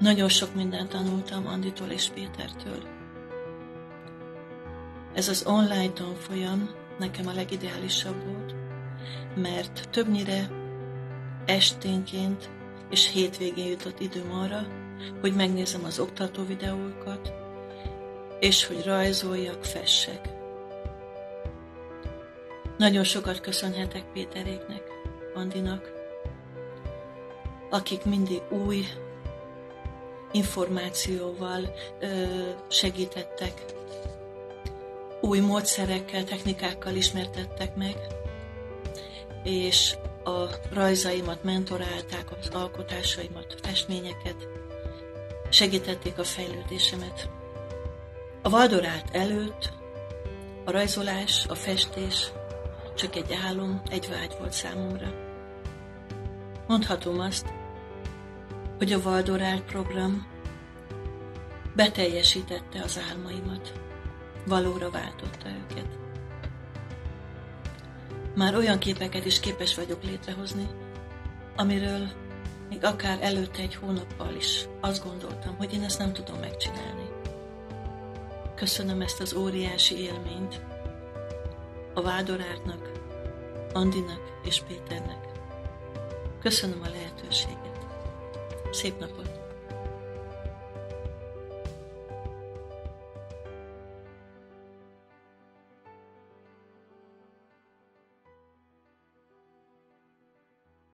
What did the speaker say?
Nagyon sok mindent tanultam Anditól és Pétertől. Ez az online tanfolyam nekem a legideálisabb volt, mert többnyire esténként és hétvégén jutott időm arra, hogy megnézem az oktató videókat, és hogy rajzoljak, fessek. Nagyon sokat köszönhetek Péteréknek, Andinak, akik mindig új információval segítettek, új módszerekkel, technikákkal ismertettek meg, és a rajzaimat mentorálták, az alkotásaimat, festményeket, segítették a fejlődésemet. A Valdorát előtt a rajzolás, a festés csak egy álom, egy vágy volt számomra. Mondhatom azt, hogy a Valdorát program beteljesítette az álmaimat, valóra váltotta őket. Már olyan képeket is képes vagyok létrehozni, amiről még akár előtte egy hónappal is azt gondoltam, hogy én ezt nem tudom megcsinálni. Köszönöm ezt az óriási élményt a Vádorárnak, Andinak és Péternek. Köszönöm a lehetőséget. Sempre na porta.